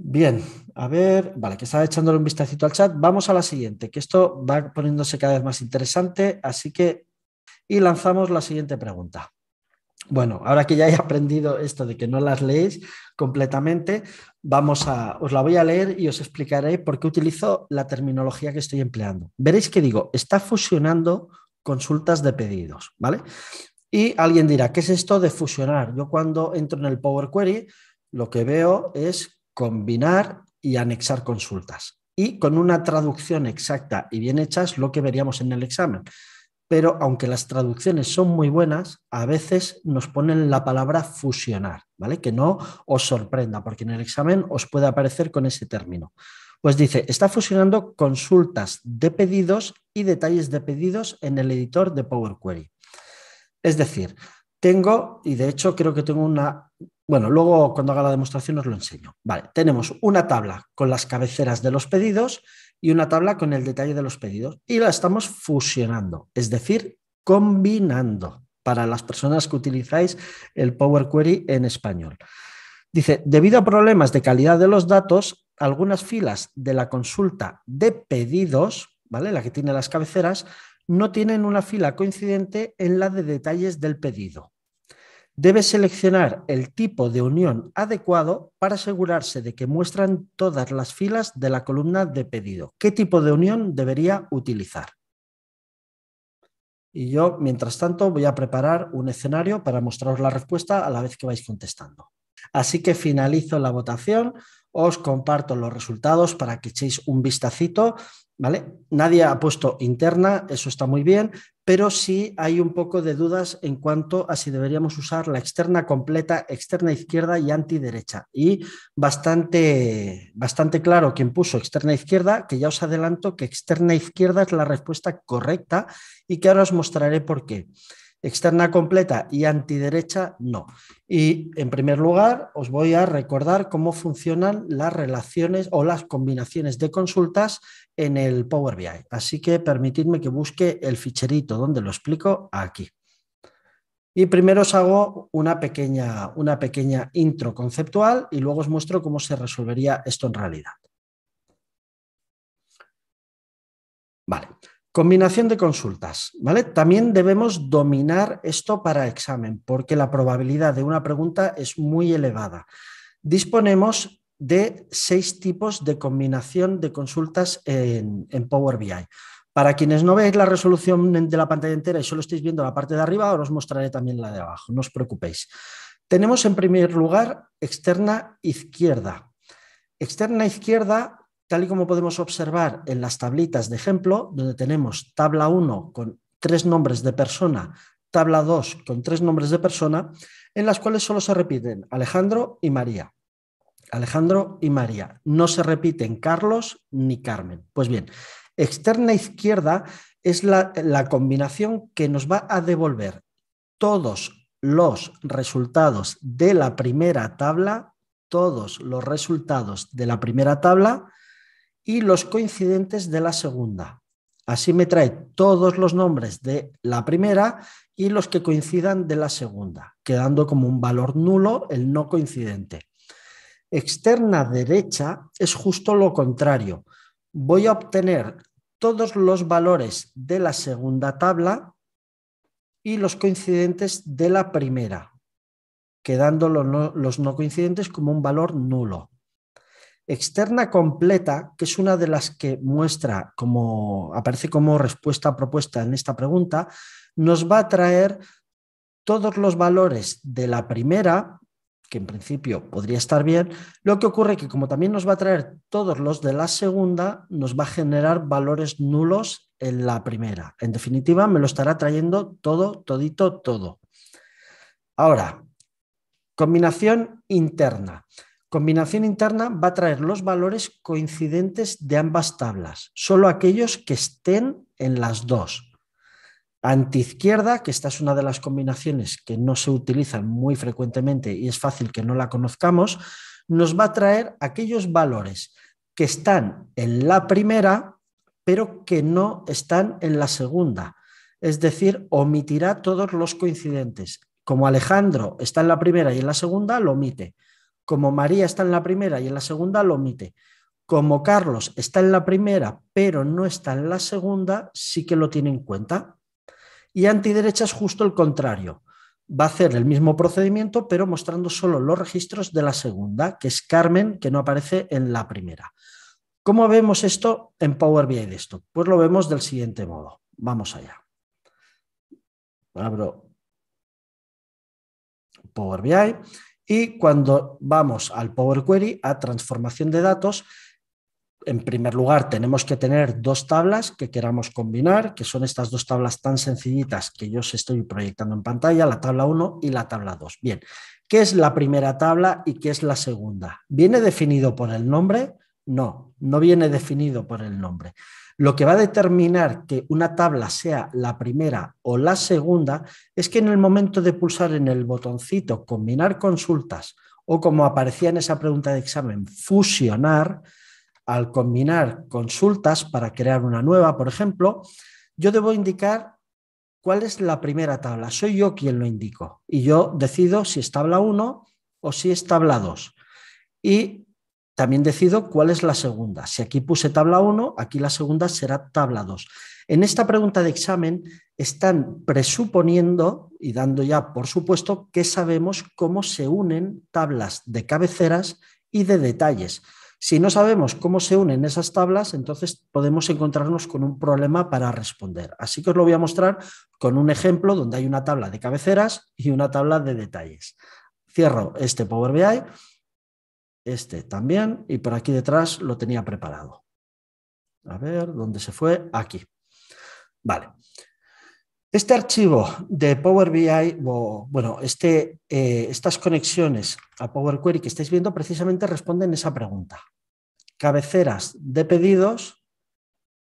Bien, a ver, vale, que estaba echándole un vistacito al chat. Vamos a la siguiente, que esto va poniéndose cada vez más interesante, así que y lanzamos la siguiente pregunta. Bueno, ahora que ya he aprendido esto de que no las leéis completamente, vamos a, os la voy a leer y os explicaré por qué utilizo la terminología que estoy empleando. Veréis que digo, está fusionando consultas de pedidos, ¿vale? Y alguien dirá, ¿qué es esto de fusionar? Yo cuando entro en el Power Query, lo que veo es combinar y anexar consultas. Y con una traducción exacta y bien hecha es lo que veríamos en el examen pero aunque las traducciones son muy buenas, a veces nos ponen la palabra fusionar, ¿vale? Que no os sorprenda, porque en el examen os puede aparecer con ese término. Pues dice, está fusionando consultas de pedidos y detalles de pedidos en el editor de Power Query. Es decir, tengo, y de hecho creo que tengo una, bueno, luego cuando haga la demostración os lo enseño. Vale, tenemos una tabla con las cabeceras de los pedidos y una tabla con el detalle de los pedidos y la estamos fusionando, es decir, combinando para las personas que utilizáis el Power Query en español. Dice, debido a problemas de calidad de los datos, algunas filas de la consulta de pedidos, ¿vale? La que tiene las cabeceras, no tienen una fila coincidente en la de detalles del pedido. Debe seleccionar el tipo de unión adecuado para asegurarse de que muestran todas las filas de la columna de pedido. ¿Qué tipo de unión debería utilizar? Y yo, mientras tanto, voy a preparar un escenario para mostraros la respuesta a la vez que vais contestando. Así que finalizo la votación, os comparto los resultados para que echéis un vistacito ¿Vale? Nadie ha puesto interna, eso está muy bien, pero sí hay un poco de dudas en cuanto a si deberíamos usar la externa completa, externa izquierda y antiderecha. Y bastante, bastante claro quien puso externa izquierda, que ya os adelanto que externa izquierda es la respuesta correcta y que ahora os mostraré por qué. Externa completa y antiderecha, no. Y en primer lugar, os voy a recordar cómo funcionan las relaciones o las combinaciones de consultas en el Power BI. Así que permitidme que busque el ficherito donde lo explico aquí. Y primero os hago una pequeña, una pequeña intro conceptual y luego os muestro cómo se resolvería esto en realidad. Vale. Combinación de consultas, ¿vale? También debemos dominar esto para examen, porque la probabilidad de una pregunta es muy elevada. Disponemos de seis tipos de combinación de consultas en, Power BI. Para quienes no veis la resolución de la pantalla entera y solo estáis viendo la parte de arriba, os mostraré también la de abajo, no os preocupéis. Tenemos en primer lugar externa izquierda. Externa izquierda tal y como podemos observar en las tablitas de ejemplo, donde tenemos tabla 1 con tres nombres de persona, tabla 2 con tres nombres de persona, en las cuales solo se repiten Alejandro y María. Alejandro y María. No se repiten Carlos ni Carmen. Pues bien, externa izquierda es la, la combinación que nos va a devolver todos los resultados de la primera tabla, todos los resultados de la primera tabla y los coincidentes de la segunda. Así me trae todos los nombres de la primera y los que coincidan de la segunda, quedando como un valor nulo el no coincidente. Externa derecha es justo lo contrario. Voy a obtener todos los valores de la segunda tabla y los coincidentes de la primera, quedando los no coincidentes como un valor nulo. Externa completa, que es una de las que muestra como aparece como respuesta propuesta en esta pregunta, nos va a traer todos los valores de la primera, que en principio podría estar bien, lo que ocurre que como también nos va a traer todos los de la segunda, nos va a generar valores nulos en la primera. En definitiva, me lo estará trayendo todo, todito, todo. Ahora, combinación interna. Combinación interna va a traer los valores coincidentes de ambas tablas, solo aquellos que estén en las dos. Antiizquierda, que esta es una de las combinaciones que no se utilizan muy frecuentemente y es fácil que no la conozcamos, nos va a traer aquellos valores que están en la primera, pero que no están en la segunda. Es decir, omitirá todos los coincidentes. Como Alejandro está en la primera y en la segunda, lo omite Como María está en la primera y en la segunda, lo omite. Como Carlos está en la primera, pero no está en la segunda, sí que lo tiene en cuenta. Y antiderecha es justo el contrario. Va a hacer el mismo procedimiento, pero mostrando solo los registros de la segunda, que es Carmen, que no aparece en la primera. ¿Cómo vemos esto en Power BI de esto? Pues lo vemos del siguiente modo. Vamos allá. Abro Power BI y cuando vamos al Power Query, a transformación de datos, en primer lugar, tenemos que tener dos tablas que queramos combinar, que son estas dos tablas tan sencillitas que yo os estoy proyectando en pantalla, la tabla 1 y la tabla 2. Bien, ¿qué es la primera tabla y qué es la segunda? ¿Viene definido por el nombre? No, no viene definido por el nombre. Lo que va a determinar que una tabla sea la primera o la segunda es que en el momento de pulsar en el botoncito combinar consultas o como aparecía en esa pregunta de examen, fusionar, al combinar consultas para crear una nueva, por ejemplo, yo debo indicar cuál es la primera tabla. Soy yo quien lo indico y yo decido si es tabla 1 o si es tabla 2. Y también decido cuál es la segunda. Si aquí puse tabla 1, aquí la segunda será tabla 2. En esta pregunta de examen están presuponiendo y dando ya por supuesto que sabemos cómo se unen tablas de cabeceras y de detalles. Si no sabemos cómo se unen esas tablas, entonces podemos encontrarnos con un problema para responder. Así que os lo voy a mostrar con un ejemplo donde hay una tabla de cabeceras y una tabla de detalles. Cierro este Power BI, este también, y por aquí detrás lo tenía preparado. A ver, ¿dónde se fue? Aquí. Vale. Este archivo de Power BI, bueno, este, eh, estas conexiones a Power Query que estáis viendo precisamente responden esa pregunta. Cabeceras de pedidos,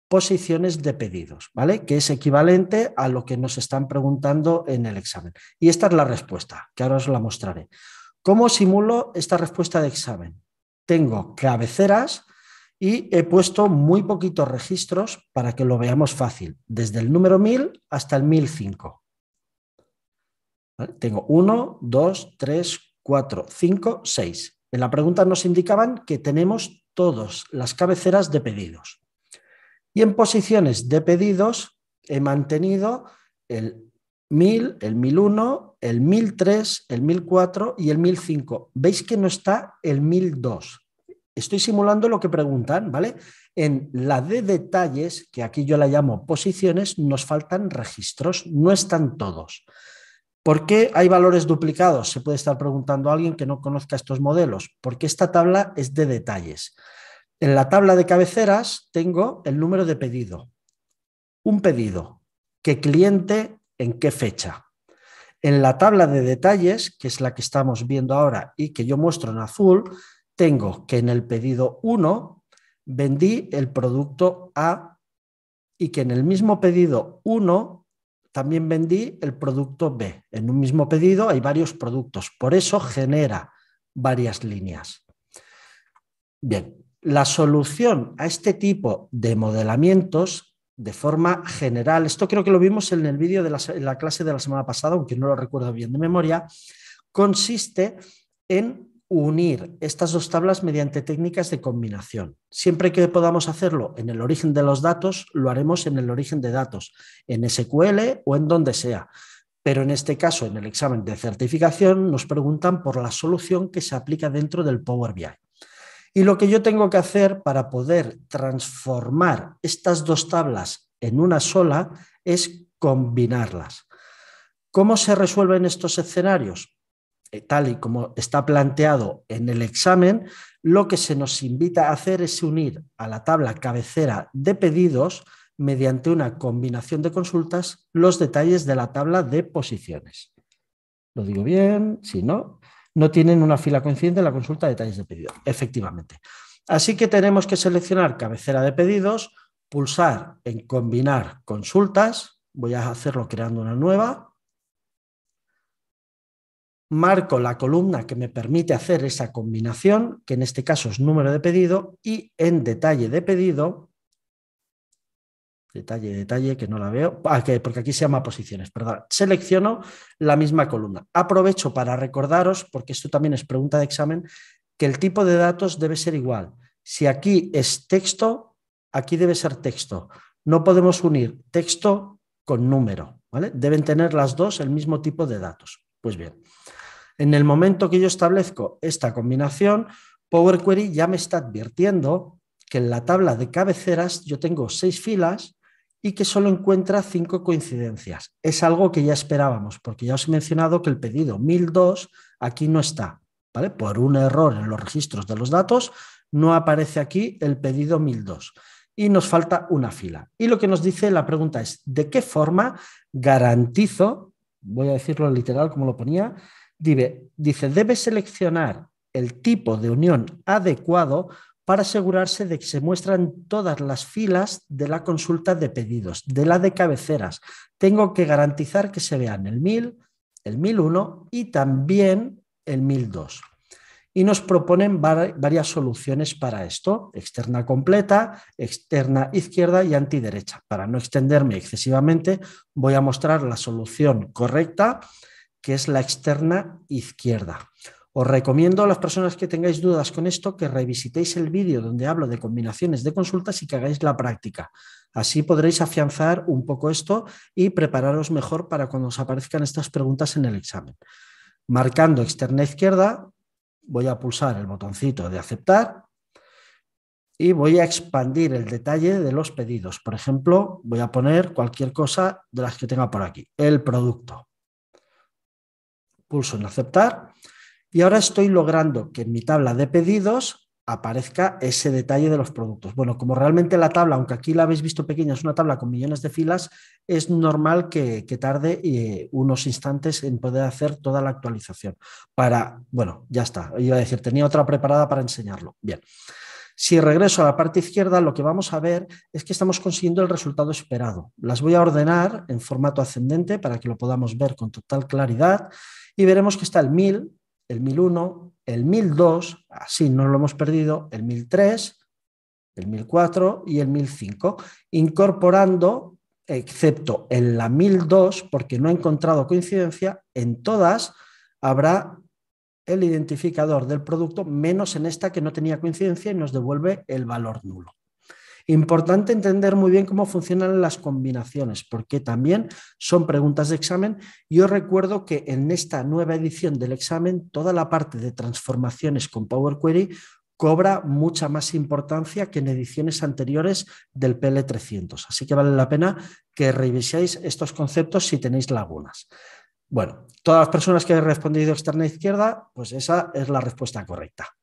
posiciones de pedidos, ¿vale? Que es equivalente a lo que nos están preguntando en el examen. Y esta es la respuesta, que ahora os la mostraré. ¿Cómo simulo esta respuesta de examen? Tengo cabeceras y he puesto muy poquitos registros para que lo veamos fácil, desde el número 1000 hasta el 1005. Tengo 1, 2, 3, 4, 5, 6. En la pregunta nos indicaban que tenemos todas las cabeceras de pedidos. Y en posiciones de pedidos he mantenido el 1000, el 1001, el 1003, el 1004 y el 1005. Veis que no está el 1002. Estoy simulando lo que preguntan, ¿vale? En la de detalles, que aquí yo la llamo posiciones, nos faltan registros, no están todos. ¿Por qué hay valores duplicados? Se puede estar preguntando a alguien que no conozca estos modelos. Porque esta tabla es de detalles. En la tabla de cabeceras tengo el número de pedido. Un pedido. ¿Qué cliente? ¿En qué fecha? En la tabla de detalles, que es la que estamos viendo ahora y que yo muestro en azul, tengo que en el pedido 1 vendí el producto A y que en el mismo pedido 1 también vendí el producto B. En un mismo pedido hay varios productos, por eso genera varias líneas. Bien, la solución a este tipo de modelamientos de forma general, esto creo que lo vimos en el vídeo de la clase de la semana pasada, aunque no lo recuerdo bien de memoria, consiste en unir estas dos tablas mediante técnicas de combinación. Siempre que podamos hacerlo en el origen de los datos, lo haremos en el origen de datos, en SQL o en donde sea. Pero en este caso, en el examen de certificación, nos preguntan por la solución que se aplica dentro del Power BI. Y lo que yo tengo que hacer para poder transformar estas dos tablas en una sola es combinarlas. ¿Cómo se resuelven estos escenarios? Eh, tal y como está planteado en el examen, lo que se nos invita a hacer es unir a la tabla cabecera de pedidos mediante una combinación de consultas los detalles de la tabla de posiciones. Lo digo bien, si no, no tienen una fila coincidente en la consulta de detalles de pedido, efectivamente. Así que tenemos que seleccionar cabecera de pedidos, pulsar en combinar consultas, voy a hacerlo creando una nueva, marco la columna que me permite hacer esa combinación, que en este caso es número de pedido, y en detalle de pedido detalle, detalle, que no la veo, ah, porque aquí se llama posiciones, perdón. Selecciono la misma columna. Aprovecho para recordaros, porque esto también es pregunta de examen, que el tipo de datos debe ser igual. Si aquí es texto, aquí debe ser texto. No podemos unir texto con número, ¿vale? Deben tener las dos el mismo tipo de datos. Pues bien, en el momento que yo establezco esta combinación, Power Query ya me está advirtiendo que en la tabla de cabeceras yo tengo seis filas y que solo encuentra cinco coincidencias. Es algo que ya esperábamos, porque ya os he mencionado que el pedido 1002 aquí no está. ¿vale? Por un error en los registros de los datos, no aparece aquí el pedido 1002 y nos falta una fila. Y lo que nos dice la pregunta es, ¿de qué forma garantizo, voy a decirlo literal como lo ponía, dice, debe seleccionar el tipo de unión adecuado para asegurarse de que se muestran todas las filas de la consulta de pedidos, de la de cabeceras. Tengo que garantizar que se vean el 1000, el 1001 y también el 1002. Y nos proponen varias soluciones para esto, externa completa, externa izquierda y antiderecha. Para no extenderme excesivamente, voy a mostrar la solución correcta, que es la externa izquierda. Os recomiendo a las personas que tengáis dudas con esto que revisitéis el vídeo donde hablo de combinaciones de consultas y que hagáis la práctica. Así podréis afianzar un poco esto y prepararos mejor para cuando os aparezcan estas preguntas en el examen. Marcando externa izquierda, voy a pulsar el botoncito de aceptar y voy a expandir el detalle de los pedidos. Por ejemplo, voy a poner cualquier cosa de las que tenga por aquí. El producto. Pulso en aceptar y ahora estoy logrando que en mi tabla de pedidos aparezca ese detalle de los productos. Bueno, como realmente la tabla, aunque aquí la habéis visto pequeña, es una tabla con millones de filas, es normal que, tarde eh, unos instantes en poder hacer toda la actualización. Para, bueno, ya está, iba a decir, tenía otra preparada para enseñarlo. Bien. Si regreso a la parte izquierda, lo que vamos a ver es que estamos consiguiendo el resultado esperado. Las voy a ordenar en formato ascendente para que lo podamos ver con total claridad y veremos que está el 1000, el 1001, el 1002, así no lo hemos perdido, el 1003, el 1004 y el 1005, incorporando, excepto en la 1002, porque no he encontrado coincidencia, en todas habrá el identificador del producto, menos en esta que no tenía coincidencia y nos devuelve el valor nulo. Importante entender muy bien cómo funcionan las combinaciones, porque también son preguntas de examen. Yo recuerdo que en esta nueva edición del examen, toda la parte de transformaciones con Power Query cobra mucha más importancia que en ediciones anteriores del PL300. Así que vale la pena que reviséis estos conceptos si tenéis lagunas. Bueno, todas las personas que han respondido externa izquierda, pues esa es la respuesta correcta.